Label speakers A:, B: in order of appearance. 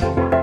A: Bye.